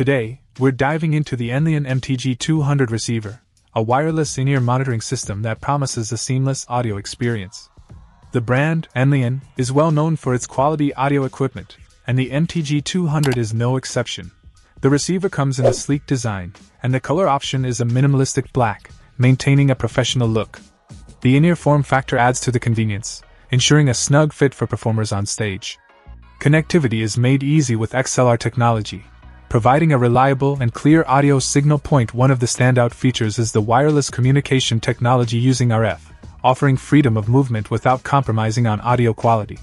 Today, we're diving into the Anleon MTG200 receiver, a wireless in ear monitoring system that promises a seamless audio experience. The brand, Anleon, is well known for its quality audio equipment, and the MTG200 is no exception. The receiver comes in a sleek design, and the color option is a minimalistic black, maintaining a professional look. The in ear form factor adds to the convenience, ensuring a snug fit for performers on stage. Connectivity is made easy with XLR technology, providing a reliable and clear audio signal. Point one of the standout features is the wireless communication technology using RF, offering freedom of movement without compromising on audio quality.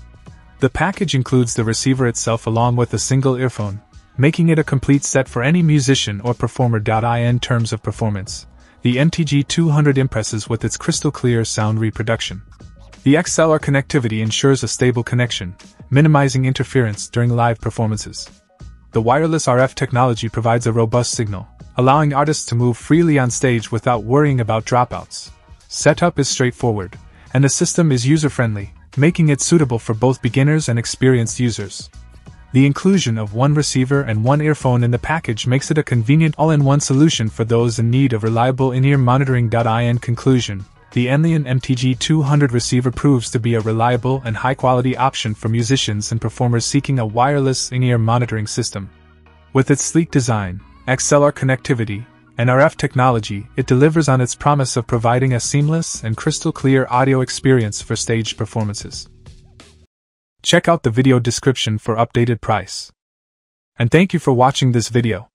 The package includes the receiver itself along with a single earphone, making it a complete set for any musician or performer. In terms of performance, the MTG 200 impresses with its crystal clear sound reproduction. The XLR connectivity ensures a stable connection, minimizing interference during live performances. The wireless RF technology provides a robust signal, allowing artists to move freely on stage without worrying about dropouts. Setup is straightforward, and the system is user friendly, making it suitable for both beginners and experienced users. The inclusion of one receiver and one earphone in the package makes it a convenient all in one solution for those in need of reliable in ear monitoring. In conclusion, the Anleon MTG 200 receiver proves to be a reliable and high quality option for musicians and performers seeking a wireless in ear monitoring system. With its sleek design, XLR connectivity, and RF technology, it delivers on its promise of providing a seamless and crystal clear audio experience for stage performances. Check out the video description for updated price. And thank you for watching this video.